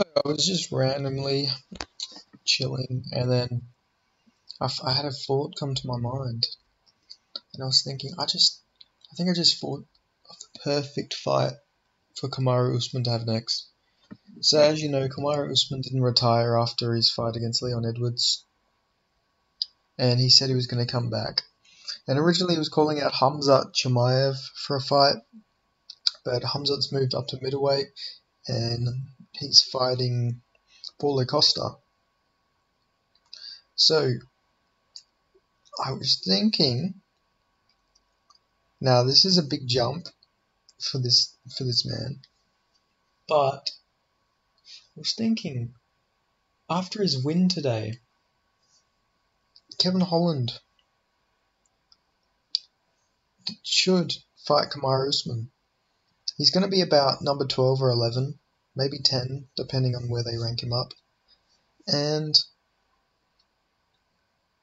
I was just randomly chilling, and then I, had a thought come to my mind, and I was thinking, I just, I think I just thought of the perfect fight for Kamaru Usman to have next. So as you know, Kamaru Usman didn't retire after his fight against Leon Edwards, and he said he was going to come back. And originally he was calling out Hamzat Chimaev for a fight, but Hamzat's moved up to middleweight, and he's fighting Paulo Costa. So I was thinking, now this is a big jump for this for this man, but I was thinking after his win today, Kevin Holland should fight Kamaru Usman. He's going to be about number 12 or 11, maybe 10, depending on where they rank him up. And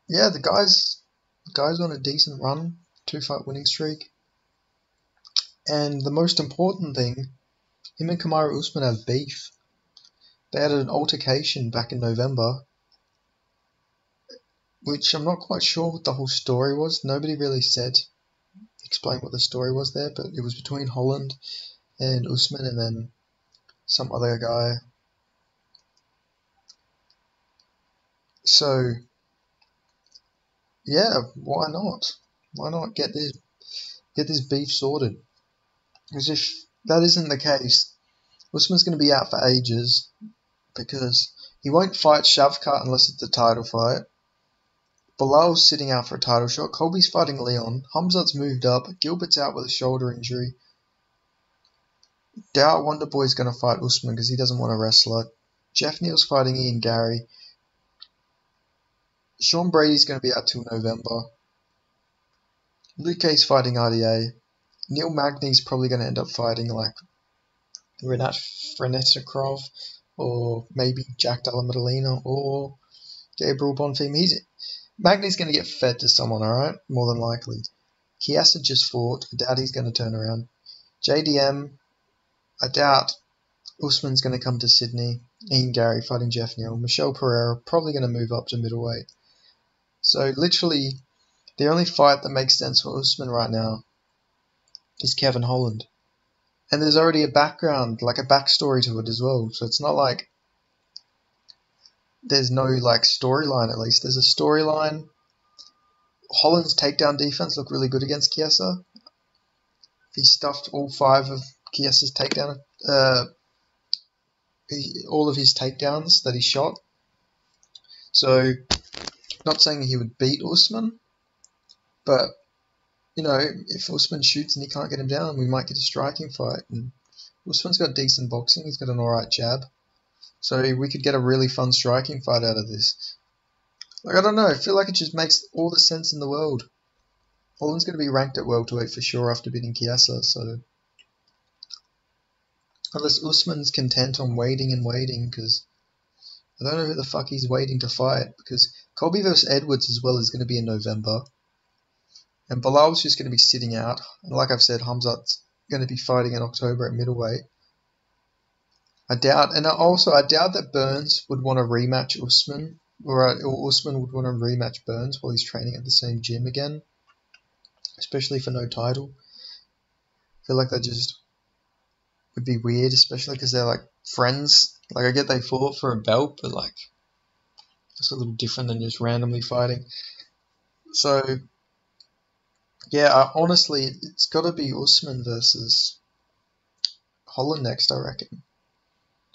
yeah, the guy's the guy's on a decent run, two fight winning streak. And the most important thing, him and Kamaru Usman have beef. They had an altercation back in November, which I'm not quite sure what the whole story was. Nobody really said, explain what the story was there, but it was between Holland and Usman and then some other guy. So, yeah, why not? Why not get this get this beef sorted? Because if that isn't the case, Usman's going to be out for ages because he won't fight Shavkat unless it's a title fight. Belal's sitting out for a title shot. Colby's fighting Leon. Hamzat's moved up. Gilbert's out with a shoulder injury. Doubt Wonderboy's going to fight Usman because he doesn't want a wrestler. Jeff Neal's fighting Ian Garry. Sean Brady's going to be out till November. Luque's fighting RDA. Neil Magny's probably going to end up fighting like Renat Frenetikov or maybe Jack Della Maddalena or Gabriel Bonfim. He's Magny's going to get fed to someone, alright? More than likely. Chiesa just fought. He's going to turn around. JDM, I doubt Usman's going to come to Sydney. Ian Garry fighting Jeff Neal. Michel Pereira probably going to move up to middleweight. So literally, the only fight that makes sense for Usman right now is Kevin Holland. And there's already a background, like a backstory to it as well. So it's not like there's no like storyline at least. There's a storyline. Holland's takedown defense looked really good against Chiesa. He stuffed all five of Chiesa's takedown, uh, he, all of his takedowns that he shot. So, not saying he would beat Usman, but you know, if Usman shoots and he can't get him down, we might get a striking fight. And Usman's got decent boxing. He's got an alright jab. So we could get a really fun striking fight out of this. Like, I don't know. I feel like it just makes all the sense in the world. Holland's going to be ranked at welterweight for sure after beating Chiesa, so... Unless Usman's content on waiting and waiting, because I don't know who the fuck he's waiting to fight, because Colby vs. Edwards as well is going to be in November. And Belal's just going to be sitting out. And like I've said, Hamzat's going to be fighting in October at middleweight. I doubt, and also I doubt that Burns would want to rematch Usman, or, or Usman would want to rematch Burns while he's training at the same gym again, especially for no title. I feel like that just would be weird, especially because they're like friends. Like I get they fought for a belt, but like it's a little different than just randomly fighting. So yeah, I, honestly, it's got to be Usman versus Holland next, I reckon.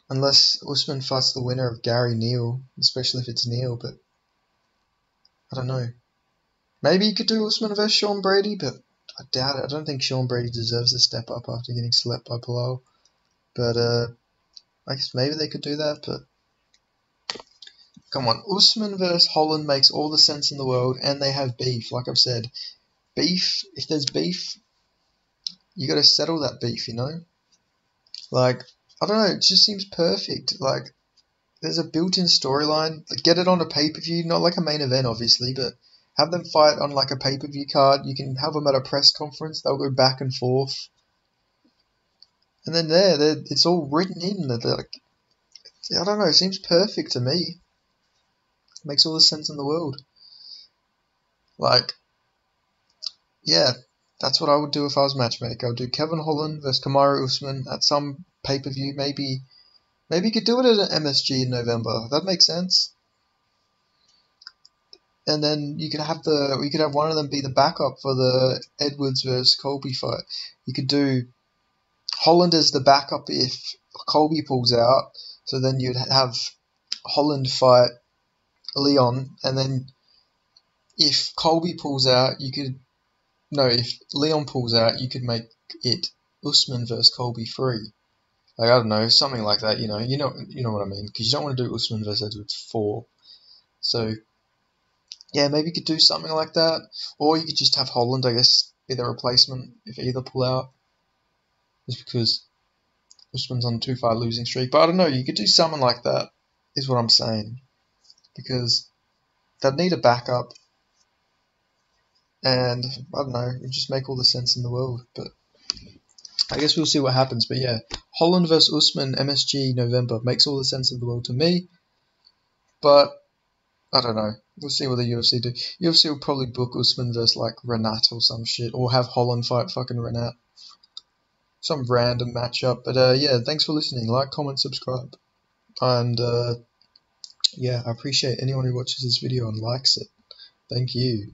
Unless Usman fights the winner of Garry Neal, especially if it's Neal, but I don't know. Maybe you could do Usman versus Sean Brady, but I doubt it. I don't think Sean Brady deserves a step up after getting slept by Belal. But uh, I guess maybe they could do that, but come on, Usman versus Holland makes all the sense in the world, and they have beef. Like I've said, beef. If there's beef, you got to settle that beef. You know, like I don't know. It just seems perfect. Like there's a built-in storyline. Like, get it on a pay-per-view, not like a main event, obviously, but have them fight on like a pay-per-view card. You can have them at a press conference. They'll go back and forth, and then there, it's all written in. That like I don't know. It seems perfect to me. It makes all the sense in the world. Like, yeah, that's what I would do if I was matchmaker. I would do Kevin Holland versus Kamaru Usman at some pay per view. Maybe, maybe you could do it at an MSG in November. That makes sense. And then you could have the you could have one of them be the backup for the Edwards versus Colby fight. You could do Holland as the backup if Colby pulls out. So then you'd have Holland fight Leon, and then if Colby pulls out, you could no, if Leon pulls out, you could make it Usman versus Colby three. Like I don't know, something like that. You know, you know, you know what I mean? Because you don't want to do Usman versus Edwards four. So yeah, maybe you could do something like that, or you could just have Holland, I guess, be the replacement if either pull out. Just because Usman's on a two fight losing streak. But I don't know, you could do something like that, is what I'm saying. Because they'd need a backup. And I don't know, it just make all the sense in the world. But I guess we'll see what happens. But yeah, Holland versus Usman, MSG November makes all the sense in the world to me. But I don't know. We'll see what the UFC do. UFC will probably book Usman versus like Renat or some shit, or have Holland fight fucking Renat some random matchup. But uh, yeah, thanks for listening. Like, comment, subscribe, and uh, yeah, I appreciate anyone who watches this video and likes it. Thank you.